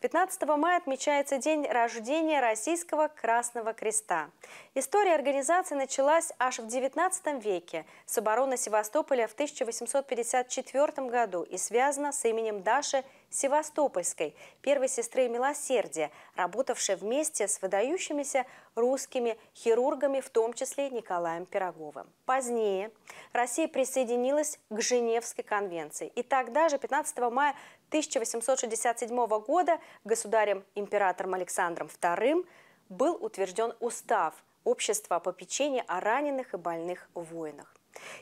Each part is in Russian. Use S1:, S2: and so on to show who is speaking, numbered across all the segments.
S1: 15 мая отмечается день рождения Российского Красного Креста. История организации началась аж в XIX веке с обороны Севастополя в 1854 году и связана с именем Даши Севастопольской, первой сестры Милосердия, работавшей вместе с выдающимися русскими хирургами, в том числе Николаем Пироговым. Позднее Россия присоединилась к Женевской конвенции. И тогда же, 15 мая 1867 года, государем-императором Александром II был утвержден устав Общества попечения о раненых и больных воинах.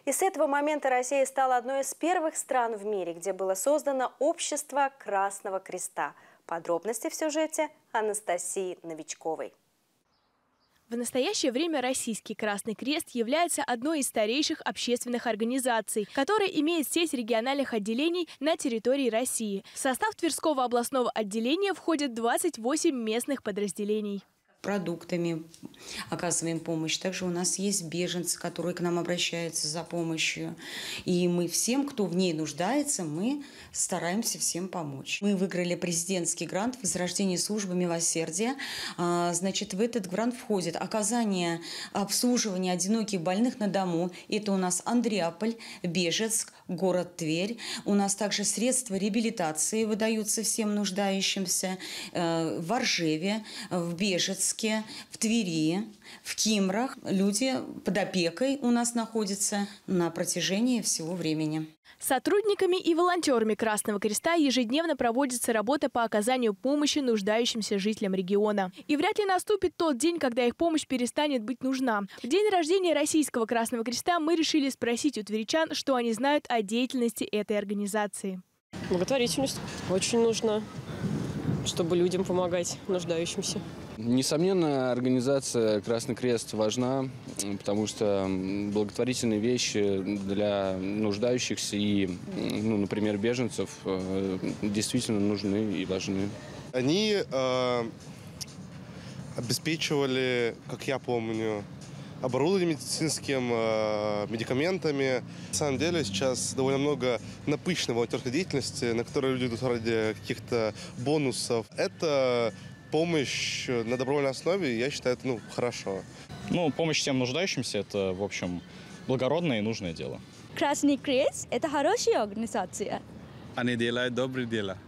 S1: И с этого момента Россия стала одной из первых стран в мире, где было создано Общество Красного Креста. Подробности в сюжете Анастасии Новичковой.
S2: В настоящее время Российский Красный Крест является одной из старейших общественных организаций, которая имеет сеть региональных отделений на территории России. В состав Тверского областного отделения входят 28 местных подразделений
S3: продуктами оказываем помощь. Также у нас есть беженцы, которые к нам обращаются за помощью. И мы всем, кто в ней нуждается, мы стараемся всем помочь. Мы выиграли президентский грант «Возрождение службы милосердия». А, значит, в этот грант входит оказание обслуживания одиноких больных на дому. Это у нас Андреаполь, Бежецк, город Тверь. У нас также средства реабилитации выдаются всем нуждающимся э, в Оржеве, в Бежецке, Иркутске, в Твери, в Кимрах. Люди под опекой у нас находятся на протяжении всего времени.
S2: Сотрудниками и волонтерами Красного Креста ежедневно проводится работа по оказанию помощи нуждающимся жителям региона. И вряд ли наступит тот день, когда их помощь перестанет быть нужна. В день рождения Российского Красного Креста мы решили спросить у тверичан, что они знают о деятельности этой организации.
S4: Благотворительность очень нужна, чтобы людям помогать нуждающимся.
S5: Несомненно, организация «Красный крест» важна, потому что благотворительные вещи для нуждающихся и, ну, например, беженцев э, действительно нужны и важны.
S6: Они э, обеспечивали, как я помню, оборудованием медицинским, э, медикаментами. На самом деле сейчас довольно много напыщенной волонтерской деятельности, на которую люди идут ради каких-то бонусов. Это помощь на добровольной основе, я считаю, это ну, хорошо.
S7: Ну, помощь всем нуждающимся – это, в общем, благородное и нужное дело.
S8: Красный крест – это хорошая организация.
S9: Они делают добрые дела.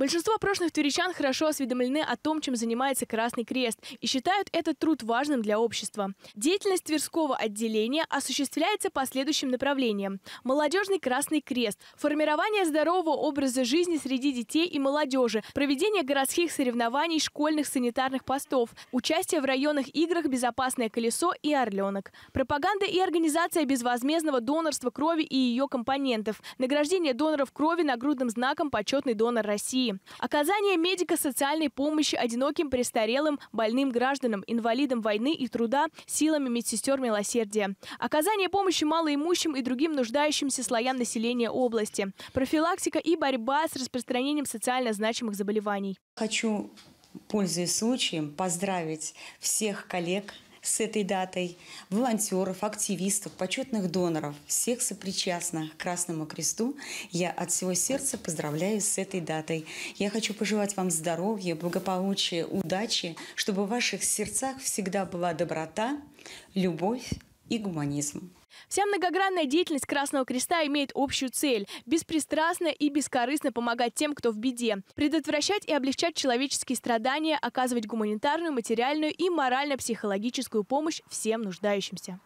S2: Большинство прошлых тюричан хорошо осведомлены о том, чем занимается Красный Крест и считают этот труд важным для общества. Деятельность Тверского отделения осуществляется по следующим направлениям. Молодежный Красный Крест, формирование здорового образа жизни среди детей и молодежи, проведение городских соревнований, школьных санитарных постов, участие в районных играх «Безопасное колесо» и «Орленок», пропаганда и организация безвозмездного донорства крови и ее компонентов, награждение доноров крови нагрудным знаком «Почетный донор России», Оказание медико-социальной помощи одиноким, престарелым, больным гражданам, инвалидам войны и труда силами медсестер милосердия. Оказание помощи малоимущим и другим нуждающимся слоям населения области. Профилактика и борьба с распространением социально значимых заболеваний.
S3: Хочу, пользуясь случаем, поздравить всех коллег, с этой датой, волонтеров, активистов, почетных доноров, всех сопричастных к Красному Кресту, я от всего сердца поздравляю с этой датой. Я хочу пожелать вам здоровья, благополучия, удачи, чтобы в ваших сердцах всегда была доброта, любовь и гуманизм.
S2: Вся многогранная деятельность Красного Креста имеет общую цель – беспристрастно и бескорыстно помогать тем, кто в беде, предотвращать и облегчать человеческие страдания, оказывать гуманитарную, материальную и морально-психологическую помощь всем нуждающимся.